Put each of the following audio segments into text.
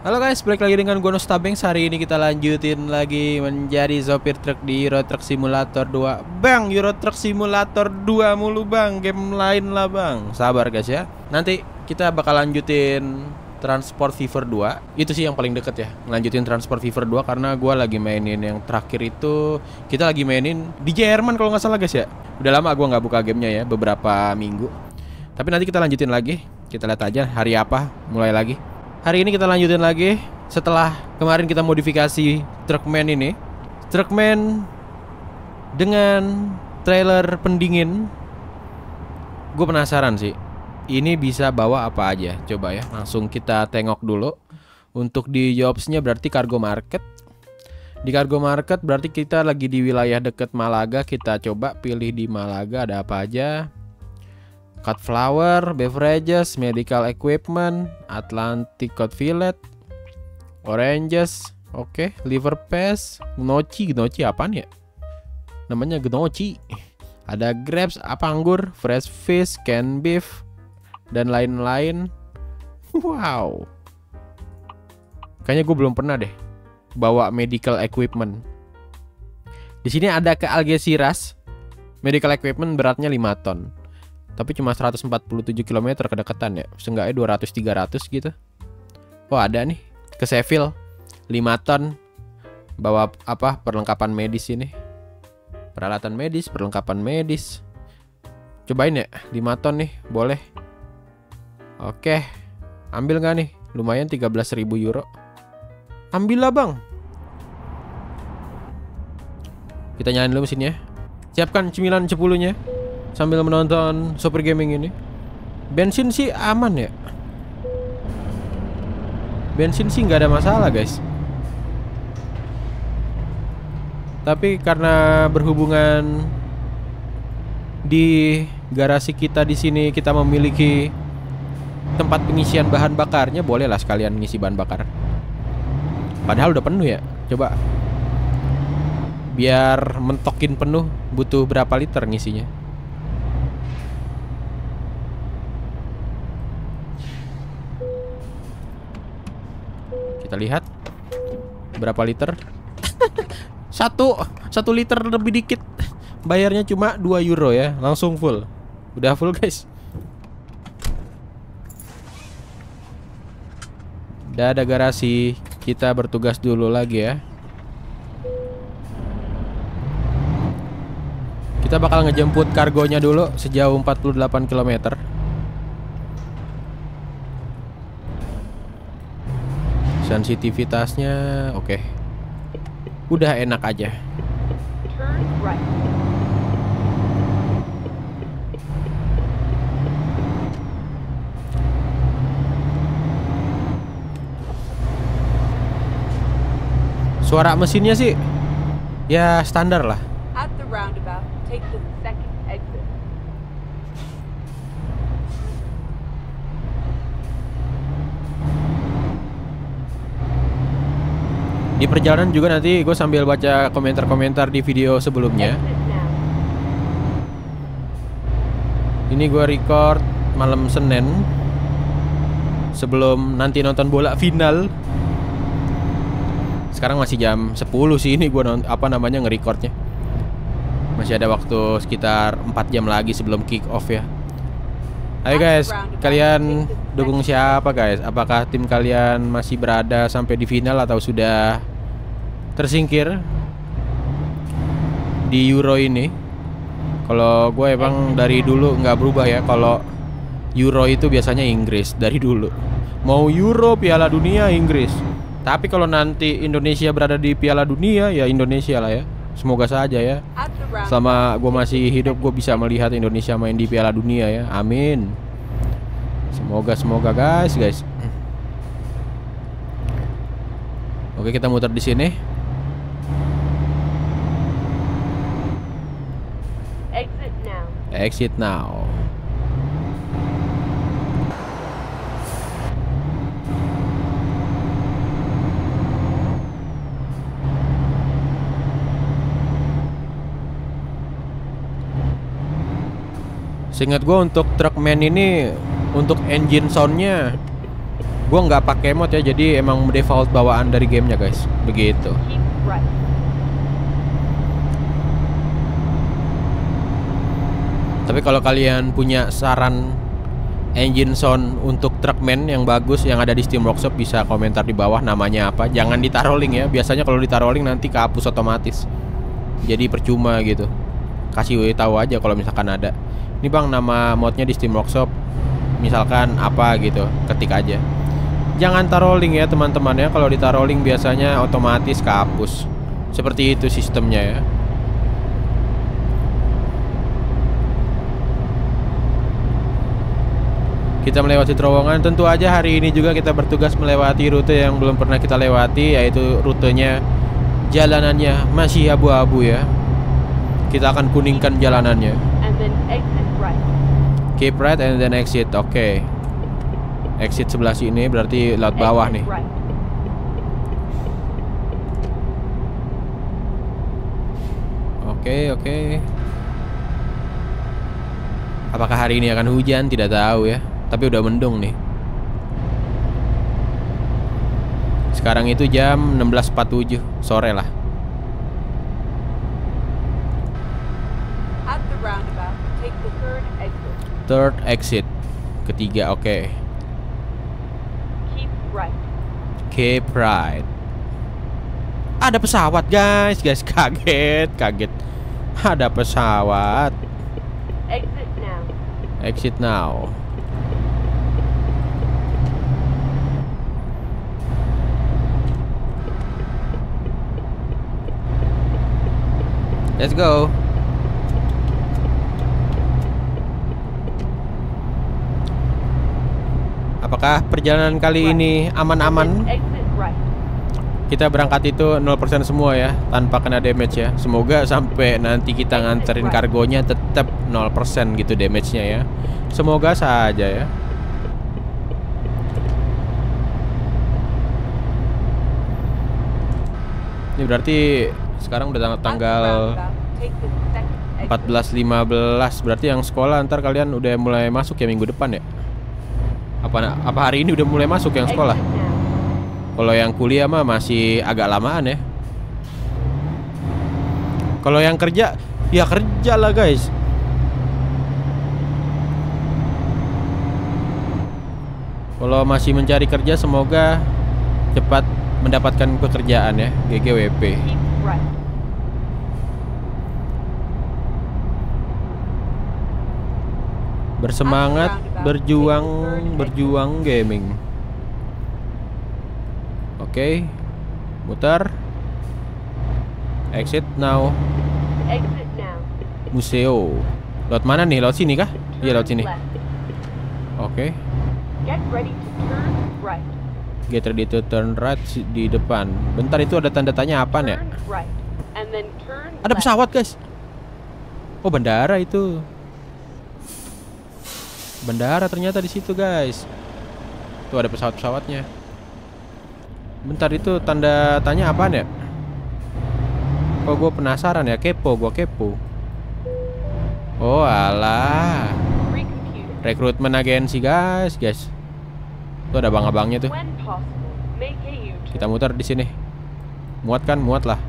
Halo guys, balik lagi dengan gue Nostabeng. Hari ini kita lanjutin lagi menjadi sopir truk di Euro Truck Simulator 2 Bang, Euro Truck Simulator 2 mulu bang, game lain lah bang. Sabar guys ya. Nanti kita bakal lanjutin Transport Fever 2 Itu sih yang paling deket ya. Lanjutin Transport Fever 2 karena gue lagi mainin yang terakhir itu. Kita lagi mainin di Jerman kalau nggak salah guys ya. Udah lama gue nggak buka gamenya ya, beberapa minggu. Tapi nanti kita lanjutin lagi. Kita lihat aja hari apa, mulai lagi Hari ini kita lanjutin lagi setelah kemarin kita modifikasi Truckman ini. Truckman dengan trailer pendingin. Gue penasaran sih. Ini bisa bawa apa aja? Coba ya, langsung kita tengok dulu. Untuk di jobsnya berarti cargo market. Di cargo market berarti kita lagi di wilayah deket Malaga. Kita coba pilih di Malaga ada apa aja. Cut flower, beverages, medical equipment, Atlantic cod fillet, oranges, oke, okay. liver paste, gnocchi, gnocchi apaan ya? Namanya gnocchi. Ada grapes, apa anggur, fresh fish, canned beef, dan lain-lain. Wow. Kayaknya gue belum pernah deh bawa medical equipment. Di sini ada ke Algeciras. Medical equipment beratnya 5 ton tapi cuma 147 km kedekatan ya. Seenggaknya 200 300 gitu. Oh ada nih. Ke Seville. 5 ton. Bawa apa? Perlengkapan medis ini. Peralatan medis perlengkapan medis. Cobain ya. 5 ton nih. Boleh. Oke. Ambil nggak nih? Lumayan 13.000 euro. Ambil lah bang. Kita nyalain dulu mesinnya. Siapkan cemilan 10 nya sambil menonton Super Gaming ini. Bensin sih aman ya. Bensin sih nggak ada masalah guys. Tapi karena berhubungan di garasi kita di sini kita memiliki tempat pengisian bahan bakarnya, bolehlah sekalian ngisi bahan bakar. Padahal udah penuh ya. Coba biar mentokin penuh butuh berapa liter ngisinya? Kita lihat berapa liter. satu satu liter lebih dikit. Bayarnya cuma 2 euro ya, langsung full. Udah full guys. Udah ada garasi. Kita bertugas dulu lagi ya. Kita bakal ngejemput kargonya dulu sejauh 48 km. Sensitivitasnya oke. Okay. Udah enak aja. Suara mesinnya sih ya standar lah. Di perjalanan juga nanti gue sambil baca komentar-komentar di video sebelumnya. Ini gue record malam Senin sebelum nanti nonton bola final. Sekarang masih jam 10 sih ini gue apa namanya nge-recordnya. Masih ada waktu sekitar 4 jam lagi sebelum kick off ya. Ayo guys, kalian dukung siapa guys? Apakah tim kalian masih berada sampai di final atau sudah tersingkir di Euro ini. Kalau gue emang dari dulu nggak berubah ya. Kalau Euro itu biasanya Inggris dari dulu. Mau Euro, Piala Dunia Inggris. Tapi kalau nanti Indonesia berada di Piala Dunia ya Indonesia lah ya. Semoga saja ya. Selama gue masih hidup gue bisa melihat Indonesia main di Piala Dunia ya. Amin. Semoga semoga guys guys. Oke kita muter di sini. Exit now. Seingat gue untuk Truckman ini untuk engine soundnya Gua nggak pakai mod ya, jadi emang default bawaan dari gamenya guys. Begitu. Keep right. Tapi kalau kalian punya saran engine sound untuk Truckman yang bagus yang ada di Steam Workshop bisa komentar di bawah namanya apa. Jangan ditaruh link ya. Biasanya kalau ditaruh link nanti kehapus otomatis. Jadi percuma gitu. Kasih tahu aja kalau misalkan ada. Ini Bang nama modnya di Steam Workshop. Misalkan apa gitu, ketik aja. Jangan taruh link ya teman-teman ya. Kalau ditaruh link biasanya otomatis kehapus. Seperti itu sistemnya ya. Kita melewati terowongan. Tentu aja hari ini juga kita bertugas melewati rute yang belum pernah kita lewati Yaitu rutenya Jalanannya masih abu-abu ya. Kita akan kuningkan jalanannya. And then exit right. Keep right and then exit Oke. Exit sebelah sini berarti laut bawah Exit nih. Right. Oke oke. Apakah hari ini akan hujan? Tidak tahu ya Tapi udah mendung nih. Sekarang itu jam 16.47 Sore lah. At the roundabout, take the third exit. Third exit. Ketiga oke. Keep right. Cape Pride Ada pesawat guys. Guys kaget Kaget. Ada pesawat. Exit now. Exit now Let's go. Apakah perjalanan kali ini aman-aman? Kita berangkat itu 0% semua ya Tanpa kena damage ya. Semoga sampai nanti kita nganterin kargonya tetap 0% gitu damage-nya ya. Semoga saja ya. Ini berarti sekarang udah tanggal roundabout, take the second exit. 14 15 berarti yang sekolah ntar kalian udah mulai masuk ya minggu depan ya? Apa apa hari ini udah mulai masuk yang sekolah? Kalau yang kuliah mah masih agak lamaan ya. Kalau yang kerja ya kerja lah guys. Kalau masih mencari kerja semoga cepat mendapatkan pekerjaan ya GGWP right. bersemangat berjuang berjuang gaming. Oke exit now. Exit now. museo. Lewat mana nih? Lewat sini kah? Iya Turn sini oke. Get ready to turn right. Get ready to turn right di depan. Bentar itu ada tanda tanya apa ya? Turn ada pesawat guys. Oh bandara itu. Bandara ternyata di situ guys. Tuh ada pesawat-pesawatnya. Bentar itu tanda tanya apaan ya? Kok gue penasaran ya? Kepo gue kepo. Oh alah. Rekrutmen agensi guys guys tuh ada abang-abangnya tuh. Kita muter di sini. Muat kan muat lah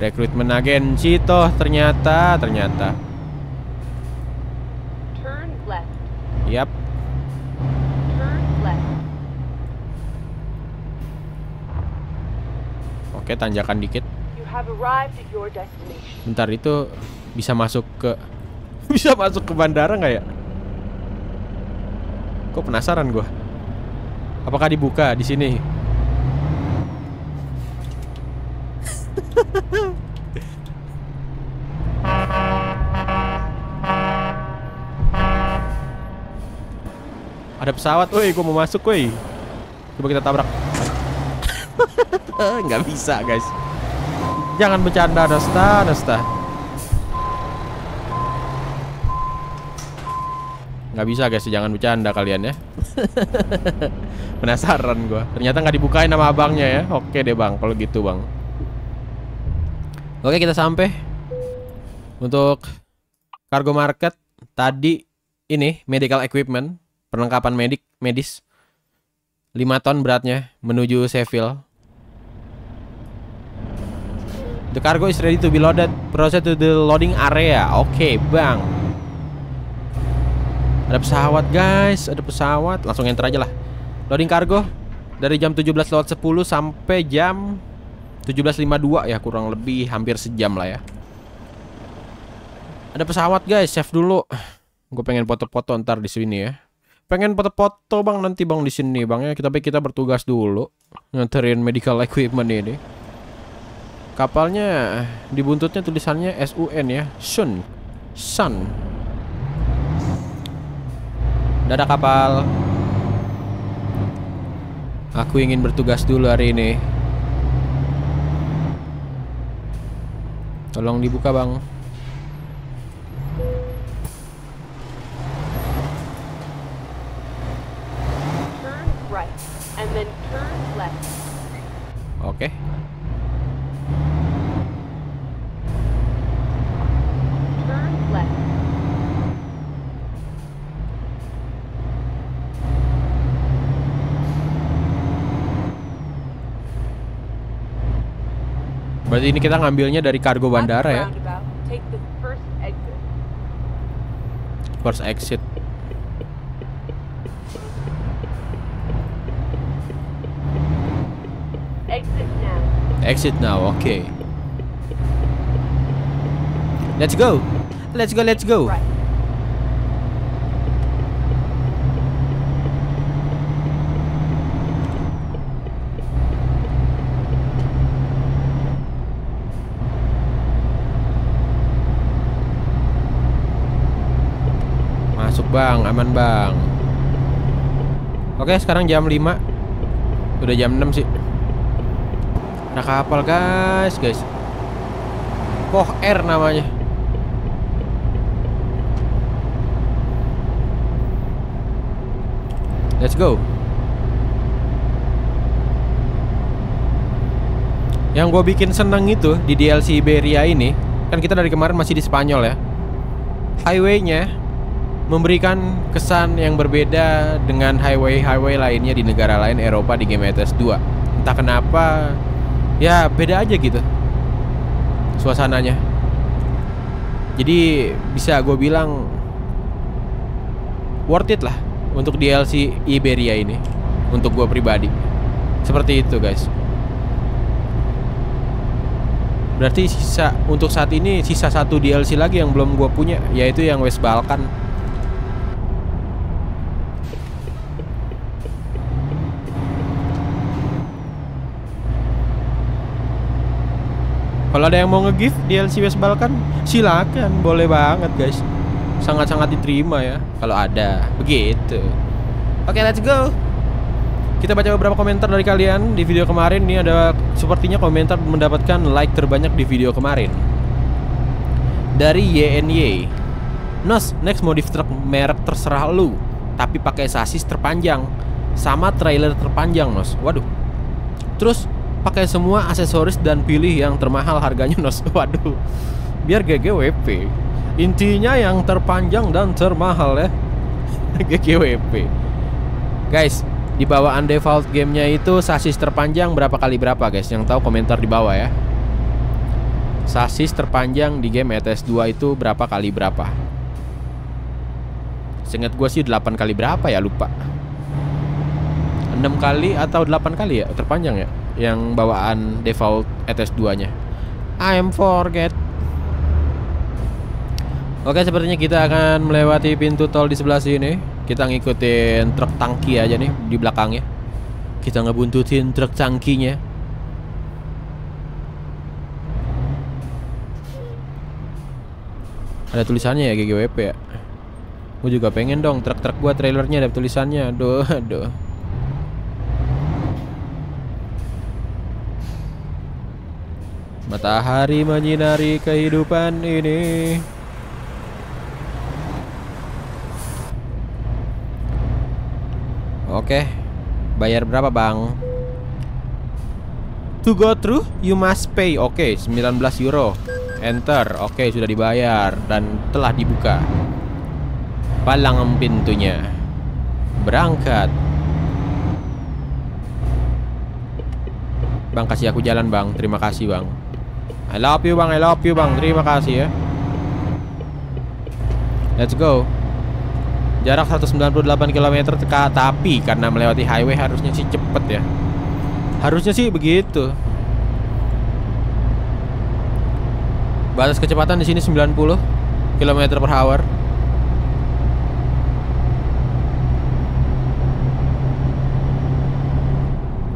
rekrutmen agensi toh ternyata ternyata. Yap. Oke tanjakan dikit. Bentar itu bisa masuk ke bisa masuk ke bandara nggak ya kok penasaran gua apakah dibuka di sini Ada pesawat, woi, gua mau masuk, woi. Coba kita tabrak. Nggak bisa, guys. Jangan bercanda, Dosta, Dosta. Nggak bisa, guys. Jangan bercanda kalian ya. Penasaran gua. Ternyata nggak dibukain nama abangnya ya. Oke deh, Bang. Kalau gitu, Bang. Oke, kita sampai untuk cargo market tadi ini medical equipment, perlengkapan medik medis. 5 ton beratnya menuju Seville. The cargo is ready to be loaded. Proceed to the loading area. Oke, okay, Bang. Ada pesawat, guys. Ada pesawat. Langsung enter aja lah. Loading cargo dari jam 17 lewat 10 sampai jam 17.52 ya, kurang lebih hampir sejam lah ya. Ada pesawat, guys. Save dulu. Gue pengen foto-foto ntar di sini ya. Pengen foto-foto bang nanti bang di sini bang ya. Kita kita bertugas dulu nganterin medical equipment ini. Kapalnya di buntutnya tulisannya SUN ya, Sun, Sun. Dadah kapal. Aku ingin bertugas dulu hari ini. Tolong dibuka bang. Turn right and then turn left. Oke. Turn left. Berarti ini kita ngambilnya dari kargo bandara ya. first exit. Exit. Now. Exit now. Oke. Let's go. Let's go. Let's go. Right. Masuk bang, aman bang. Oke, sekarang jam 5 Udah jam 6 sih. Ada kapal guys, guys. Koh Air namanya. Let's go. Yang gue bikin seneng itu di DLC Iberia ini, kan kita dari kemarin masih di Spanyol ya. Highway-nya memberikan kesan yang berbeda dengan highway-highway lainnya di negara lain Eropa di game ETS 2. Entah kenapa, ya beda aja gitu suasananya. Jadi bisa gue bilang worth it lah untuk DLC Iberia ini untuk gue pribadi. Seperti itu guys. Berarti sisa untuk saat ini sisa satu DLC lagi yang belum gue punya yaitu yang West Balkan. Kalau ada yang mau nge-gift DLC West Balkan, silakan, boleh banget guys. Sangat-sangat diterima ya kalau ada. Begitu. Oke, let's go. Kita baca beberapa komentar dari kalian di video kemarin. Ini ada sepertinya komentar mendapatkan like terbanyak di video kemarin. Dari YNY. Nos, next modif truk merek terserah lu, tapi pakai sasis terpanjang sama trailer terpanjang, Nos. Waduh. Terus pakai semua aksesoris dan pilih yang termahal harganya, Nos. Waduh. Biar GGWP. Intinya yang terpanjang dan termahal ya. GGWP. Guys, di bawaan default gamenya itu sasis terpanjang berapa kali berapa guys? Yang tahu komentar di bawah ya. Sasis terpanjang di game ETS 2 itu berapa kali berapa? Seingat gue sih 8 kali berapa ya lupa 6 kali atau 8 kali ya terpanjang ya Yang bawaan default ETS 2 nya. I'm forget. Oke sepertinya kita akan melewati pintu tol di sebelah sini. Kita ngikutin truk tangki aja nih di belakangnya. Kita ngebuntutin truk tangkinya. Ada tulisannya ya GGWP ya. Gue juga pengen dong truk-truk gua trailernya ada tulisannya. Aduh, aduh Matahari menyinari kehidupan ini Oke Bayar berapa bang? To go through, you must pay Oke, 19 euro Enter Oke, sudah dibayar Dan telah dibuka Palang pintunya. Berangkat. Bang kasih aku jalan bang. Terima kasih bang. I love you bang. I love you bang. Terima kasih ya. Let's go. Jarak 198 km tapi karena melewati highway harusnya sih cepet ya. Harusnya sih begitu. Batas kecepatan di sini 90 km per hour.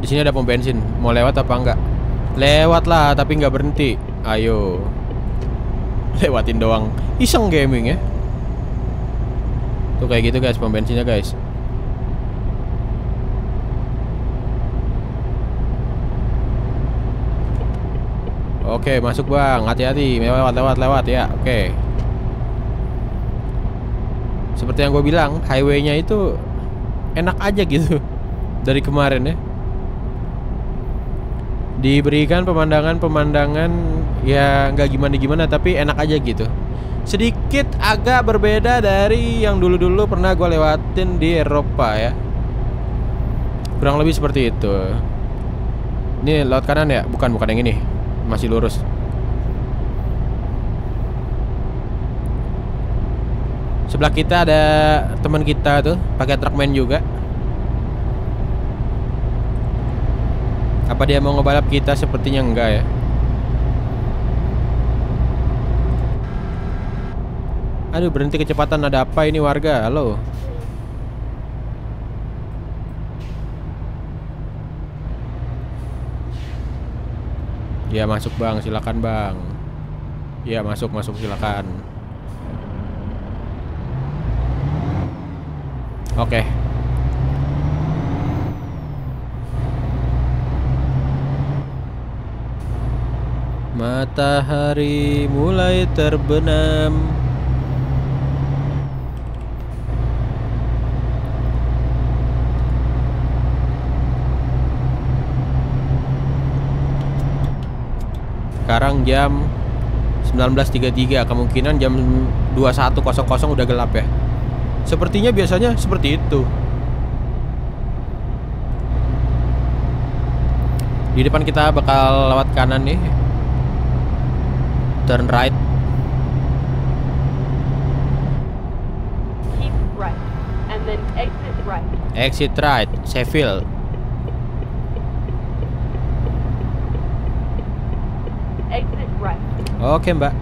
Di sini ada pom bensin. Mau lewat apa enggak? Lewat lah, tapi nggak berhenti. Ayo. Lewatin doang. Iseng gaming ya. Tuh kayak gitu guys, pom bensinnya guys. Oke, masuk bang. Hati-hati. Lewat, lewat, lewat ya. Oke. Seperti yang gue bilang, highwaynya itu enak aja gitu dari kemarin ya. Diberikan pemandangan-pemandangan ya nggak gimana-gimana tapi enak aja gitu. Sedikit agak berbeda dari yang dulu-dulu pernah gue lewatin di Eropa ya. Kurang lebih seperti itu. Ini laut kanan ya? Bukan, bukan yang ini. Masih lurus. Sebelah kita ada teman kita tuh, pakai truckman juga. Apa dia mau ngebalap kita? Sepertinya enggak ya. Aduh berhenti kecepatan ada apa ini warga? Halo? Ya masuk bang. Silakan bang. Ya masuk masuk. Silakan. Oke Matahari mulai terbenam. Sekarang jam 19.33 Kemungkinan jam 21.00 udah gelap ya. Sepertinya biasanya seperti itu. Di depan kita bakal lewat kanan nih Turn right Keep right. And then exit right. Exit right Sheffield Exit right. Oke mbak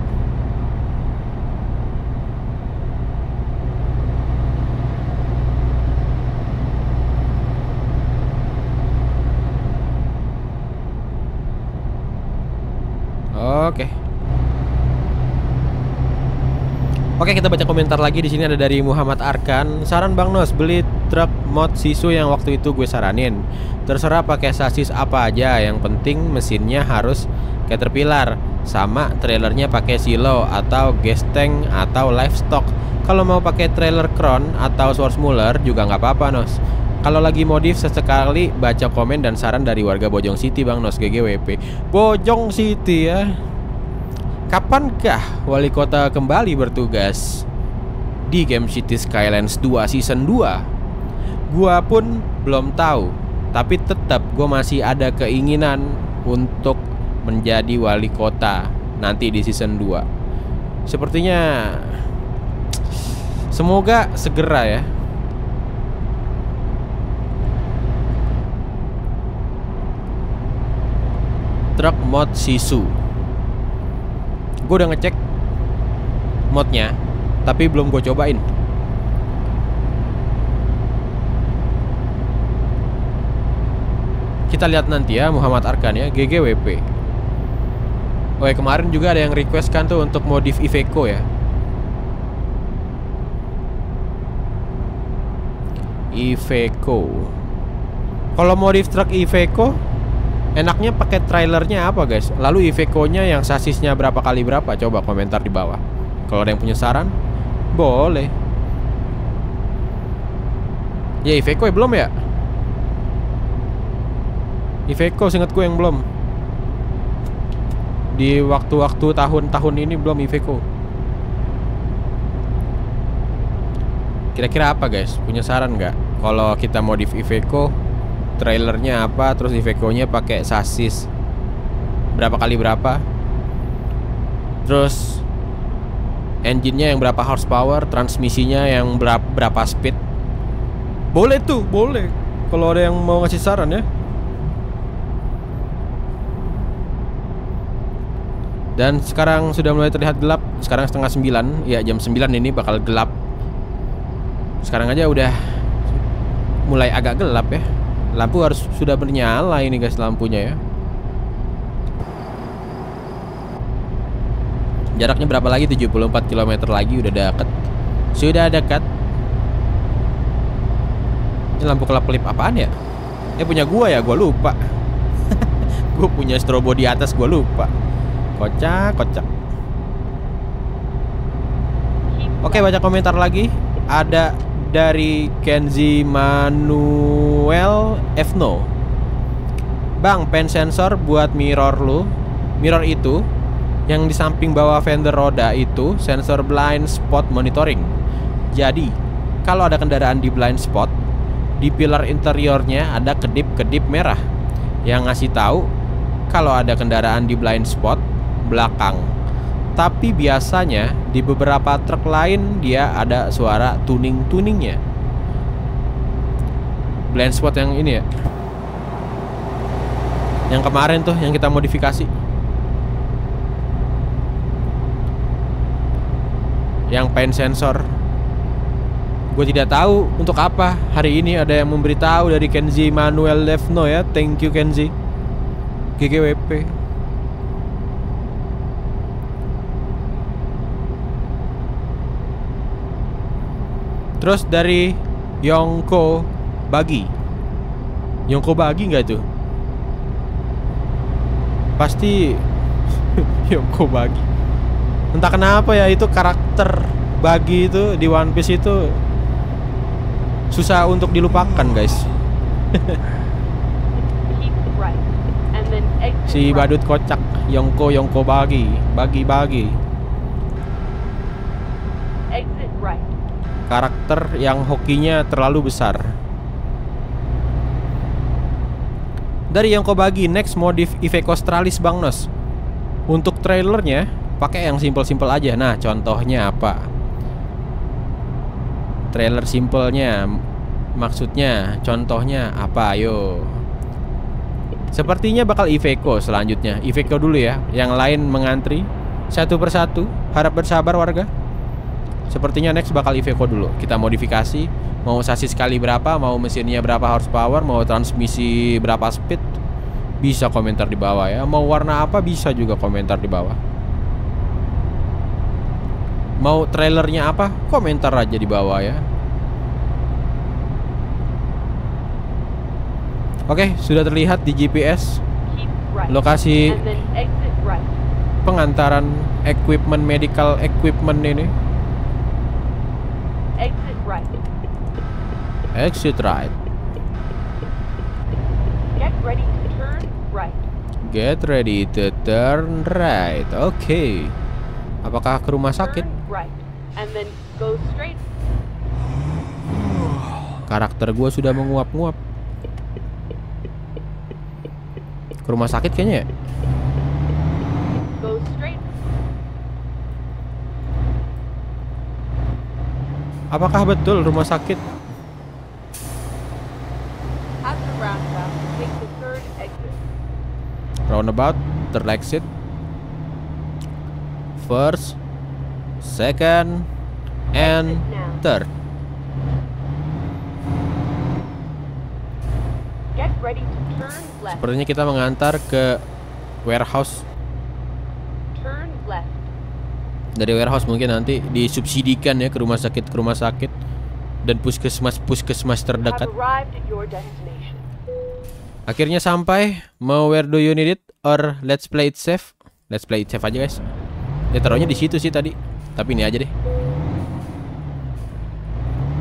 Oke Oke kita baca komentar lagi di sini ada dari Muhammad Arkan. Saran Bang Nos beli truk mod Sisu yang waktu itu gue saranin. Terserah pakai sasis apa aja, yang penting mesinnya harus Caterpillar sama trailernya pakai silo atau gas tank atau livestock. Kalau mau pakai trailer Crown atau Schwarzmuller juga nggak apa-apa Nos. Kalau lagi modif sesekali baca komen dan saran dari warga Bojong City Bang Nos GGWP. Bojong City ya. Kapankah wali kota kembali bertugas di Game City Skylines 2 Season 2? Gua pun belum tahu, tapi tetap gua masih ada keinginan untuk menjadi wali kota nanti di Season 2. Sepertinya semoga segera ya. Truk mod Sisu gue udah ngecek modnya tapi belum gue cobain. Kita lihat nanti ya Muhammad Arkan ya GGWP Oh ya kemarin juga ada yang request kan tuh untuk modif Iveco ya. Iveco. Kalau modif truk Iveco Enaknya pakai trailernya apa guys? Lalu Iveco-nya yang sasisnya berapa kali berapa? Coba komentar di bawah. Kalau ada yang punya saran, boleh. Ya Iveco ya belum ya? Iveco seingatku yang belum. Di waktu-waktu tahun-tahun ini belum Iveco. Kira-kira apa guys? Punya saran nggak? Kalau kita modif Iveco, trailernya apa? Terus Iveco-nya pakai sasis berapa kali berapa? Terus engine-nya yang berapa horsepower? Transmisinya yang berapa, berapa speed? Boleh tuh, boleh. Kalau ada yang mau ngasih saran ya. Dan sekarang sudah mulai terlihat gelap. Sekarang setengah sembilan. Ya jam sembilan ini bakal gelap sekarang aja udah mulai agak gelap ya lampu harus sudah bernyala ini guys lampunya ya. Jaraknya berapa lagi? 74 km lagi udah dekat sudah dekat ini lampu kelap kelip apaan ya? Ini punya gua ya? Gua lupa. Gua punya strobo di atas gua lupa. Kocak kocak. Oke baca komentar lagi. Ada dari Kenzi Manuel Fno. Bang, pen sensor buat mirror lu. Mirror itu yang di samping bawah fender roda itu sensor blind spot monitoring. Jadi, kalau ada kendaraan di blind spot, di pilar interiornya ada kedip-kedip merah yang ngasih tahu kalau ada kendaraan di blind spot belakang. Tapi biasanya di beberapa truk lain dia ada suara tuning-tuningnya. Blind spot yang ini ya. Yang kemarin tuh yang kita modifikasi. Yang paint sensor. Gue tidak tahu untuk apa hari ini ada yang memberitahu dari Kenzi Manuel Levno ya. Thank you Kenzi. GGWP. Terus dari Yongko Bagi. Yongko Bagi nggak tuh? Pasti Yongko Bagi. Entah kenapa ya itu karakter Bagi itu di One Piece itu Susah untuk dilupakan guys. Si badut kocak Yongko Yongko Bagi Bagi Bagi. Karakter yang hokinya terlalu besar. Dari yang kau bagi, next modif Iveco Stralis Bang Nos. Untuk trailernya, pakai yang simple-simple aja. Nah, contohnya apa? Trailer simpelnya, maksudnya, contohnya apa? Ayo. Sepertinya bakal Iveco selanjutnya. Iveco dulu ya. Yang lain mengantri satu persatu. Harap bersabar warga. Sepertinya next bakal Iveco dulu. Kita modifikasi mau sasis kali berapa, mau mesinnya berapa horsepower, mau transmisi berapa speed. Bisa komentar di bawah ya. Mau warna apa bisa juga komentar di bawah. Mau trailernya apa? Komentar aja di bawah ya. Oke, sudah terlihat di GPS lokasi pengantaran equipment medical equipment ini. Exit right. Get ready to turn right. Get ready to turn right. Oke. Okay. Apakah ke rumah sakit? Turn right. And then go straight. Karakter gue sudah menguap-nguap. Ke rumah sakit kayaknya ya? Go straight. Apakah betul rumah sakit? roundabout third exit. First second and third. Sepertinya kita mengantar ke warehouse. Dari warehouse mungkin nanti disubsidikan ya ke rumah sakit ke rumah sakit dan puskesmas puskesmas terdekat. Akhirnya sampai Mau where do you need it Or let's play it safe? Let's play it safe aja guys. Ya taruhnya di situ sih tadi Tapi ini aja deh.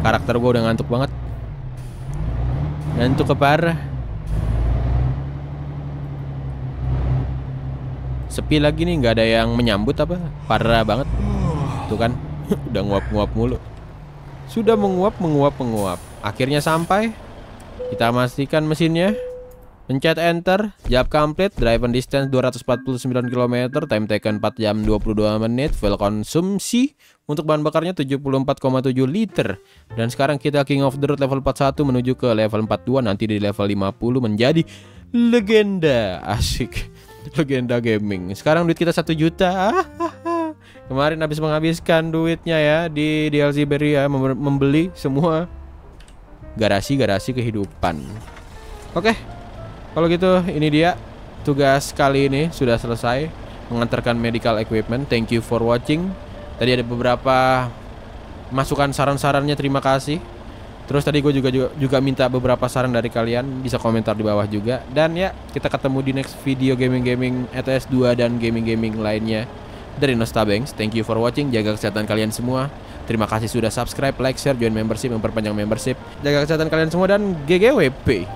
Karakter gue udah ngantuk banget. Ngantuk ke parah Sepi lagi nih nggak ada yang menyambut apa Parah banget Tuh kan Udah nguap-nguap mulu Sudah menguap, menguap, menguap. Akhirnya sampai. Kita pastikan mesinnya. Pencet enter, jawab complete, drive and distance 249 km, time taken 4 jam 22 menit, fuel konsumsi untuk bahan bakarnya 74,7 liter. Dan sekarang kita king of the road level 41 menuju ke level 42 nanti di level 50 menjadi legenda. Asik. Legenda gaming. Sekarang duit kita 1 juta. Kemarin habis menghabiskan duitnya ya di DLC Beria membeli semua garasi-garasi kehidupan. Oke. Kalau gitu ini dia tugas kali ini sudah selesai mengantarkan medical equipment. Thank you for watching. Tadi ada beberapa masukan saran-sarannya terima kasih. Terus tadi gue juga, juga juga minta beberapa saran dari kalian bisa komentar di bawah juga dan ya kita ketemu di next video gaming-gaming ETS 2 dan gaming-gaming lainnya dari Nostabanks. Thank you for watching. Jaga kesehatan kalian semua. Terima kasih sudah subscribe, like, share, join membership, memperpanjang membership. Jaga kesehatan kalian semua dan GGWP.